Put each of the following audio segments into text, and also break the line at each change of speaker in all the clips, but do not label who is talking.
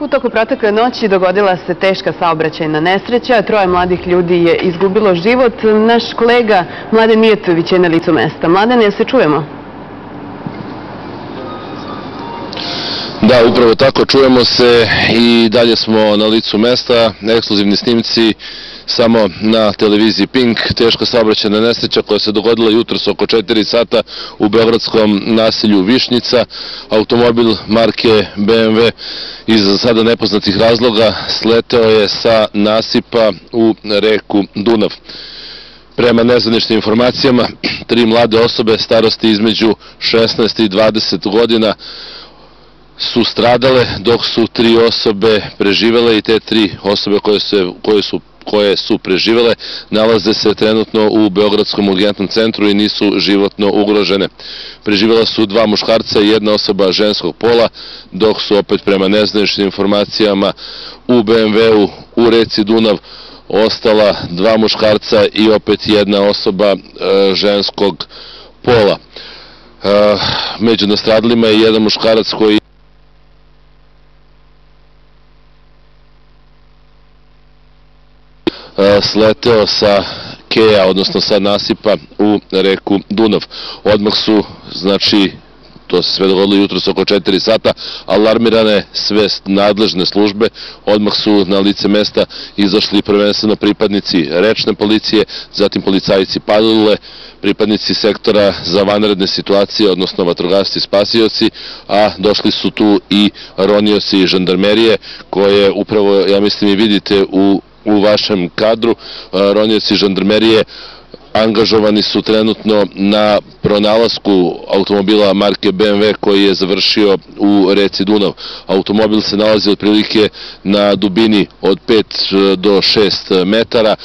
U toku protekle noći dogodila se teška saobraćajna nesreća, troje mladih ljudi je izgubilo život. Naš kolega Mladen Mijetović je na licu mesta. Mladen, jel se čujemo?
Da, upravo tako, čujemo se i dalje smo na licu mesta, ekskluzivni snimci samo na televiziji Pink, teška saobraćena nesreća koja se dogodila jutros oko 4 sata u beogradskom nasilju Višnjica. Automobil marke BMW iz sada nepoznatih razloga sleteo je sa nasipa u reku Dunav. Prema nezvaničnim informacijama, tri mlade osobe starosti između 16 i 20 godina su stradale, dok su tri osobe preživele i te tri osobe koje, se, koje su koje su preživele nalaze se trenutno u Beogradskom urgentnom centru i nisu životno ugrožene. Preživela su dva muškarca i jedna osoba ženskog pola, dok su opet prema nezvaničnim informacijama u BMW-u u reci Dunav ostala dva muškarca i opet jedna osoba e, ženskog pola. E, među nastradlima je jedan muškarac koji E, sleteo sa Keja, odnosno sa nasipa u reku Dunav. Odmah su, znači, to se sve dogodilo jutro oko 4 sata, alarmirane sve nadležne službe, odmah su na lice mesta izašli prvenstveno pripadnici rečne policije, zatim policajci padule, pripadnici sektora za vanredne situacije, odnosno vatrogasci spasioci, a došli su tu i ronioci žandarmerije, koje upravo, ja mislim i vidite u u vašem kadru. Ronjeci žandarmerije angažovani su trenutno na pronalasku automobila marke BMW koji je završio u reci Dunav. Automobil se nalazi otprilike na dubini od 5 do 6 metara,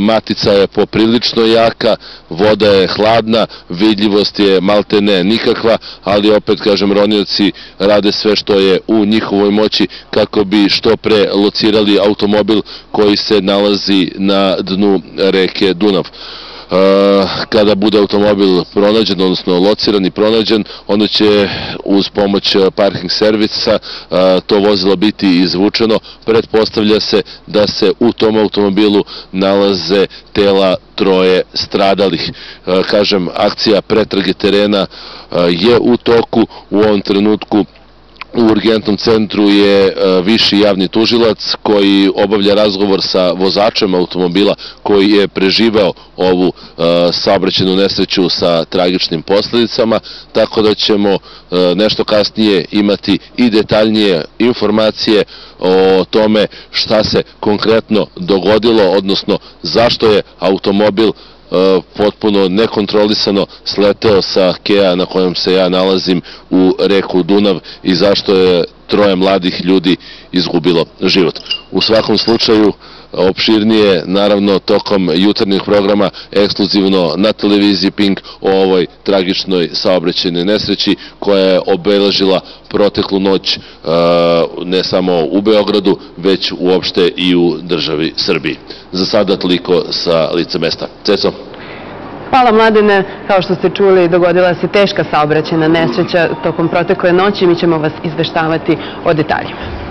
matica je poprilično jaka, voda je hladna, vidljivost je malte ne nikakva, ali opet kažem ronioci rade sve što je u njihovoj moći kako bi što pre locirali automobil koji se nalazi na dnu reke Dunav kada bude automobil pronađen, odnosno lociran i pronađen, onda će uz pomoć parking servisa to vozilo biti izvučeno. Pretpostavlja se da se u tom automobilu nalaze tela troje stradalih. Kažem, akcija pretrage terena je u toku u ovom trenutku U urgentnom centru je e, viši javni tužilac koji obavlja razgovor sa vozačem automobila koji je preživao ovu e, saobraćenu nesreću sa tragičnim posledicama, tako da ćemo e, nešto kasnije imati i detaljnije informacije o tome šta se konkretno dogodilo, odnosno zašto je automobil potpuno nekontrolisano sleteo sa Kea na kojem se ja nalazim u reku Dunav i zašto je troje mladih ljudi izgubilo život. U svakom slučaju, opširnije, naravno, tokom jutarnjih programa, ekskluzivno na televiziji Pink o ovoj tragičnoj saobraćenoj nesreći koja je obeležila proteklu noć uh, ne samo u Beogradu, već uopšte i u državi Srbiji. Za sada toliko sa lice mesta. Ceco?
Hvala mladene, kao što ste čuli dogodila se teška saobraćena nesreća tokom protekle noći, mi ćemo vas izveštavati o detaljima.